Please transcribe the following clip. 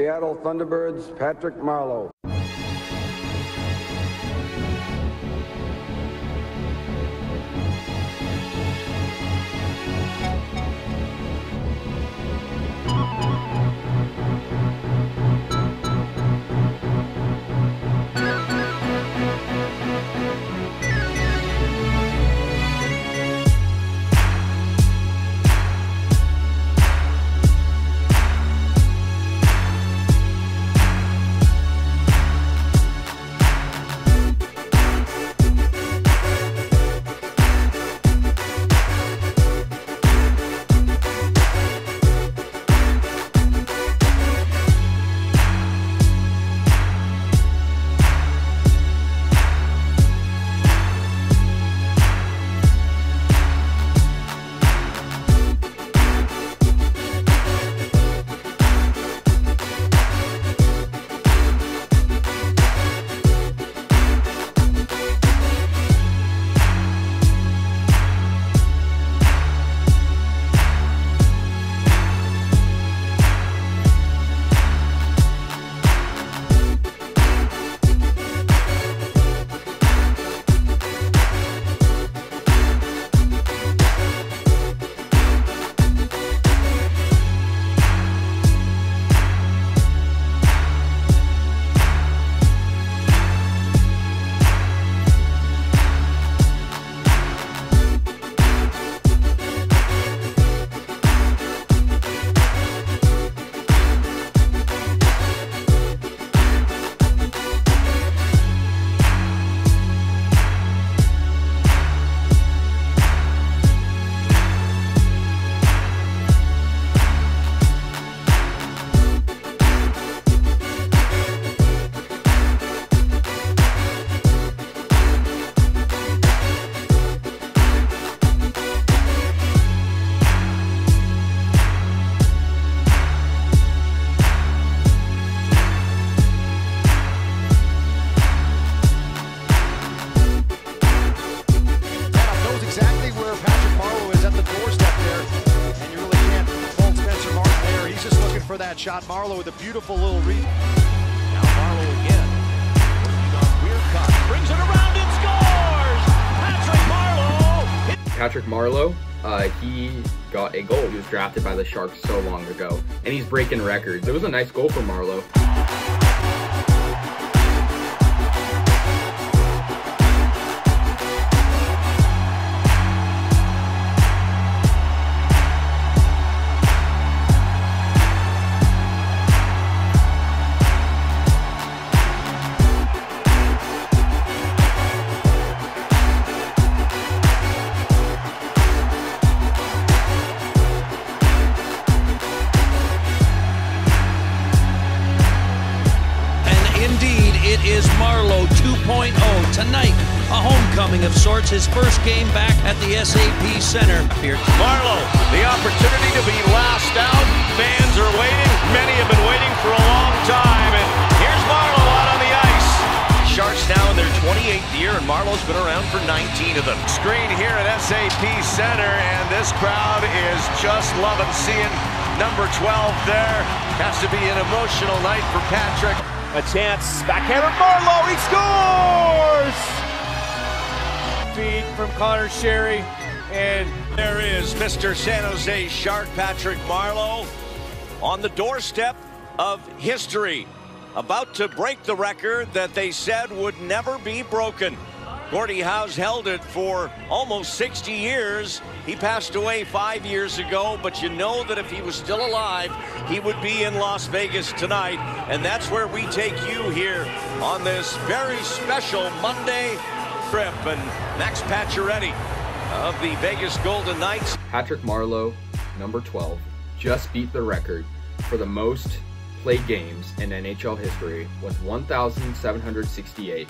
Seattle Thunderbirds, Patrick Marleau. Shot. Marleau with a beautiful little read. Now Marleau again. Working on. Brings it around and scores! Patrick Marleau! Patrick Marleau, uh, he got a goal. He was drafted by the Sharks so long ago, and he's breaking records. It was a nice goal for Marleau. Tonight. A homecoming of sorts, his first game back at the SAP Center. Here, Marleau, the opportunity to be last out. Fans are waiting. Many have been waiting for a long time. And here's Marleau out on the ice. Sharks now in their 28th year, and Marleau's been around for 19 of them. Screen here at SAP Center, and this crowd is just loving seeing number 12 there. Has to be an emotional night for Patrick. A chance. Backhander Marleau. He scores! Feed from Connor Sherry. And There is Mr. San Jose Shark Patrick Marleau on the doorstep of history, about to break the record that they said would never be broken. Gordie Howe's held it for almost 60 years. He passed away five years ago, but you know that if he was still alive, he would be in Las Vegas tonight. And that's where we take you here on this very special Monday trip. And Max Pacioretty of the Vegas Golden Knights Patrick Marleau, number 12, just beat the record for the most played games in NHL history with 1,768.